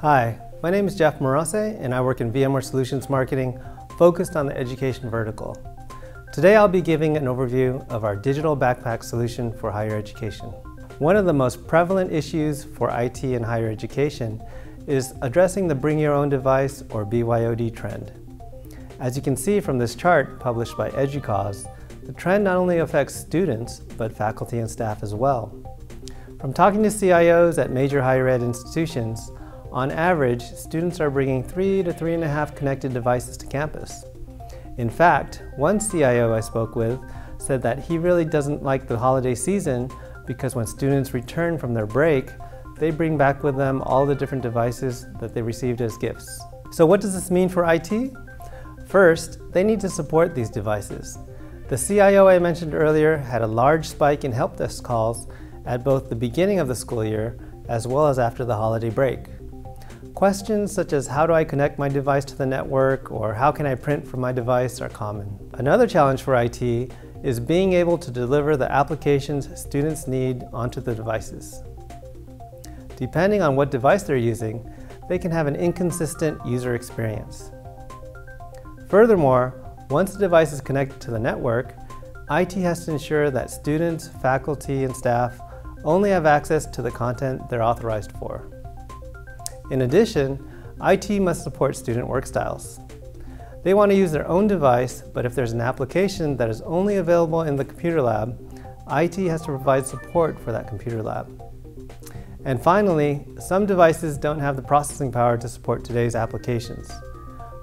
Hi, my name is Jeff Morose and I work in VMware Solutions Marketing focused on the education vertical. Today I'll be giving an overview of our digital backpack solution for higher education. One of the most prevalent issues for IT in higher education is addressing the bring your own device or BYOD trend. As you can see from this chart published by EDUCAUSE, the trend not only affects students, but faculty and staff as well. From talking to CIOs at major higher ed institutions, on average, students are bringing three to three and a half connected devices to campus. In fact, one CIO I spoke with said that he really doesn't like the holiday season because when students return from their break, they bring back with them all the different devices that they received as gifts. So what does this mean for IT? First, they need to support these devices. The CIO I mentioned earlier had a large spike in help desk calls at both the beginning of the school year as well as after the holiday break. Questions such as how do I connect my device to the network or how can I print from my device are common. Another challenge for IT is being able to deliver the applications students need onto the devices. Depending on what device they're using, they can have an inconsistent user experience. Furthermore, once the device is connected to the network, IT has to ensure that students, faculty, and staff only have access to the content they're authorized for. In addition, IT must support student work styles. They want to use their own device, but if there's an application that is only available in the computer lab, IT has to provide support for that computer lab. And finally, some devices don't have the processing power to support today's applications.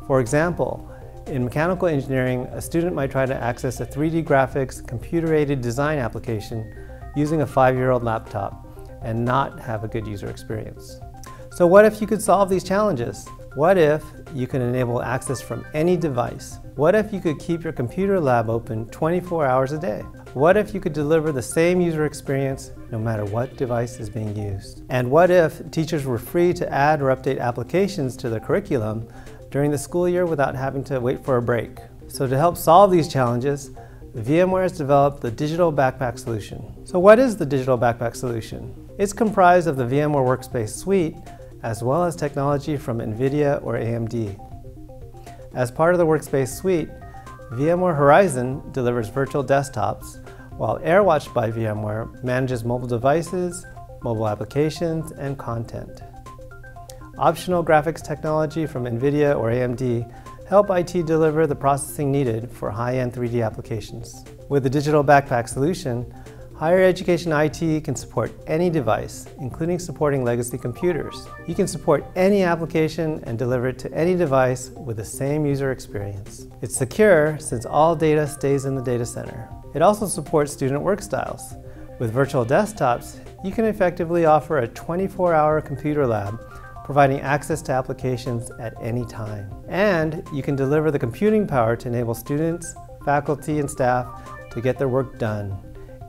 For example, in mechanical engineering, a student might try to access a 3D graphics computer-aided design application using a five-year-old laptop and not have a good user experience. So what if you could solve these challenges? What if you could enable access from any device? What if you could keep your computer lab open 24 hours a day? What if you could deliver the same user experience no matter what device is being used? And what if teachers were free to add or update applications to their curriculum during the school year without having to wait for a break? So to help solve these challenges, VMware has developed the Digital Backpack Solution. So what is the Digital Backpack Solution? It's comprised of the VMware Workspace Suite as well as technology from NVIDIA or AMD. As part of the Workspace suite, VMware Horizon delivers virtual desktops, while AirWatch by VMware manages mobile devices, mobile applications, and content. Optional graphics technology from NVIDIA or AMD help IT deliver the processing needed for high-end 3D applications. With the Digital Backpack solution, Higher education IT can support any device, including supporting legacy computers. You can support any application and deliver it to any device with the same user experience. It's secure since all data stays in the data center. It also supports student work styles. With virtual desktops, you can effectively offer a 24-hour computer lab providing access to applications at any time. And you can deliver the computing power to enable students, faculty, and staff to get their work done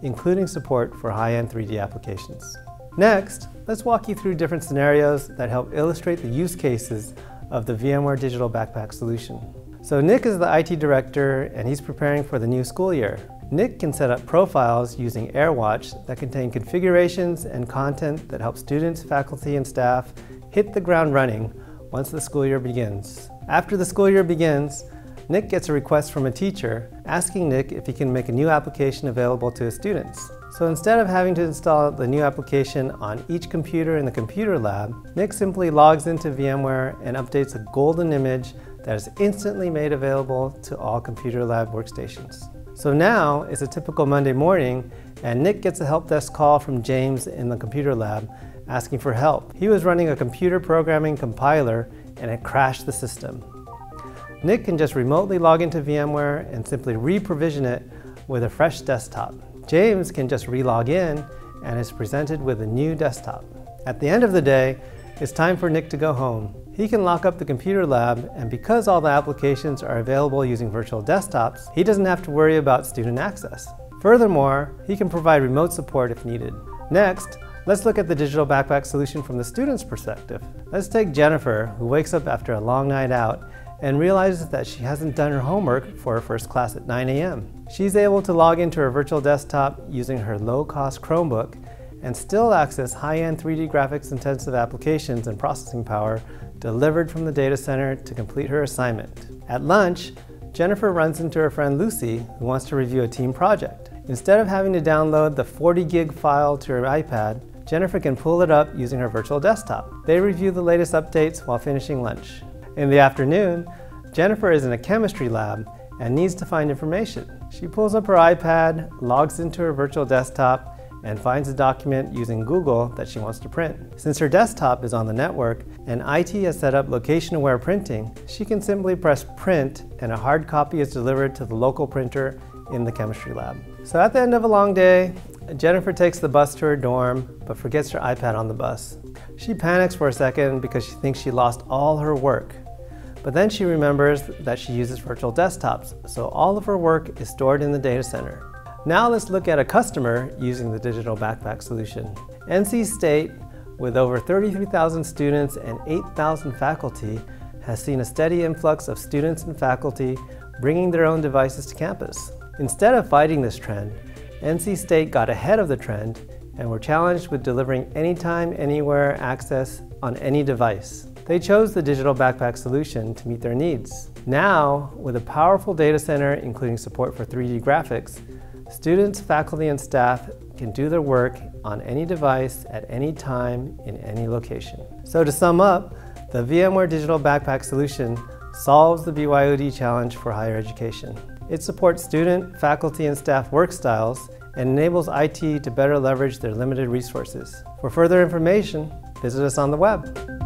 including support for high-end 3D applications. Next, let's walk you through different scenarios that help illustrate the use cases of the VMware Digital Backpack solution. So Nick is the IT director and he's preparing for the new school year. Nick can set up profiles using AirWatch that contain configurations and content that help students, faculty, and staff hit the ground running once the school year begins. After the school year begins, Nick gets a request from a teacher asking Nick if he can make a new application available to his students. So instead of having to install the new application on each computer in the computer lab, Nick simply logs into VMware and updates a golden image that is instantly made available to all computer lab workstations. So now it's a typical Monday morning and Nick gets a help desk call from James in the computer lab asking for help. He was running a computer programming compiler and it crashed the system. Nick can just remotely log into VMware and simply re-provision it with a fresh desktop. James can just re-log in and is presented with a new desktop. At the end of the day, it's time for Nick to go home. He can lock up the computer lab, and because all the applications are available using virtual desktops, he doesn't have to worry about student access. Furthermore, he can provide remote support if needed. Next, let's look at the digital backpack solution from the student's perspective. Let's take Jennifer, who wakes up after a long night out and realizes that she hasn't done her homework for her first class at 9 a.m. She's able to log into her virtual desktop using her low-cost Chromebook and still access high-end 3D graphics intensive applications and processing power delivered from the data center to complete her assignment. At lunch, Jennifer runs into her friend Lucy, who wants to review a team project. Instead of having to download the 40 gig file to her iPad, Jennifer can pull it up using her virtual desktop. They review the latest updates while finishing lunch. In the afternoon, Jennifer is in a chemistry lab and needs to find information. She pulls up her iPad, logs into her virtual desktop, and finds a document using Google that she wants to print. Since her desktop is on the network and IT has set up location-aware printing, she can simply press print and a hard copy is delivered to the local printer in the chemistry lab. So at the end of a long day, Jennifer takes the bus to her dorm, but forgets her iPad on the bus. She panics for a second because she thinks she lost all her work. But then she remembers that she uses virtual desktops, so all of her work is stored in the data center. Now let's look at a customer using the digital backpack solution. NC State, with over 33,000 students and 8,000 faculty, has seen a steady influx of students and faculty bringing their own devices to campus. Instead of fighting this trend, NC State got ahead of the trend and were challenged with delivering anytime, anywhere access on any device. They chose the digital backpack solution to meet their needs. Now, with a powerful data center including support for 3D graphics, students, faculty, and staff can do their work on any device at any time in any location. So to sum up, the VMware Digital Backpack solution solves the BYOD challenge for higher education. It supports student, faculty, and staff work styles and enables IT to better leverage their limited resources. For further information, visit us on the web.